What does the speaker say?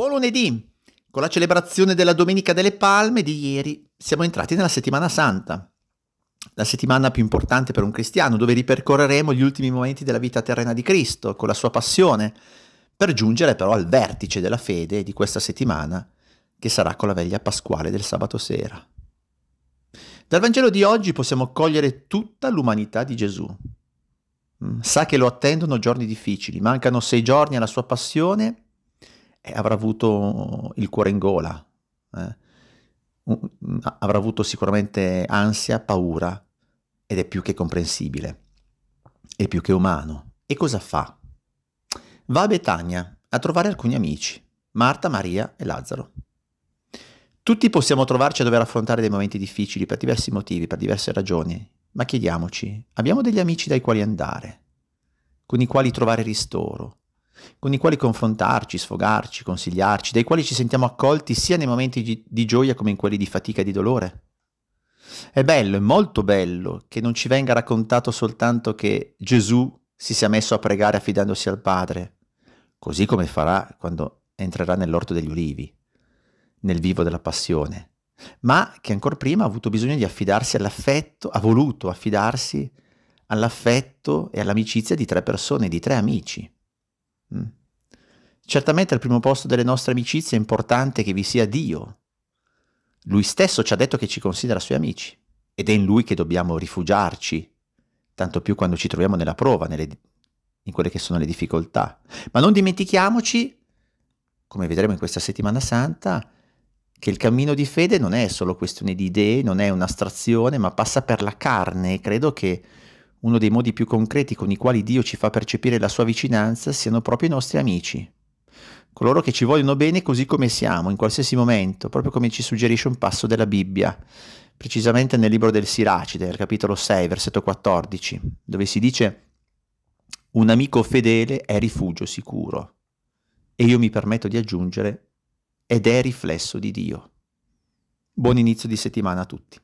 Buon lunedì! Con la celebrazione della Domenica delle Palme di ieri siamo entrati nella settimana santa, la settimana più importante per un cristiano, dove ripercorreremo gli ultimi momenti della vita terrena di Cristo, con la sua passione, per giungere però al vertice della fede di questa settimana, che sarà con la veglia pasquale del sabato sera. Dal Vangelo di oggi possiamo cogliere tutta l'umanità di Gesù. Mm, sa che lo attendono giorni difficili, mancano sei giorni alla sua passione eh, avrà avuto il cuore in gola, eh? avrà avuto sicuramente ansia, paura ed è più che comprensibile, è più che umano. E cosa fa? Va a Betania a trovare alcuni amici, Marta, Maria e Lazzaro. Tutti possiamo trovarci a dover affrontare dei momenti difficili per diversi motivi, per diverse ragioni, ma chiediamoci, abbiamo degli amici dai quali andare, con i quali trovare ristoro, con i quali confrontarci, sfogarci, consigliarci, dai quali ci sentiamo accolti sia nei momenti di gioia come in quelli di fatica e di dolore. È bello, è molto bello che non ci venga raccontato soltanto che Gesù si sia messo a pregare affidandosi al Padre, così come farà quando entrerà nell'orto degli ulivi, nel vivo della passione, ma che ancora prima ha avuto bisogno di affidarsi all'affetto, ha voluto affidarsi all'affetto e all'amicizia di tre persone, di tre amici. Mm. Certamente al primo posto delle nostre amicizie è importante che vi sia Dio. Lui stesso ci ha detto che ci considera suoi amici ed è in Lui che dobbiamo rifugiarci, tanto più quando ci troviamo nella prova, nelle, in quelle che sono le difficoltà. Ma non dimentichiamoci, come vedremo in questa settimana santa, che il cammino di fede non è solo questione di idee, non è un'astrazione, ma passa per la carne e credo che uno dei modi più concreti con i quali Dio ci fa percepire la sua vicinanza siano proprio i nostri amici, coloro che ci vogliono bene così come siamo, in qualsiasi momento, proprio come ci suggerisce un passo della Bibbia, precisamente nel libro del Siracide, al capitolo 6, versetto 14, dove si dice un amico fedele è rifugio sicuro, e io mi permetto di aggiungere, ed è riflesso di Dio. Buon inizio di settimana a tutti.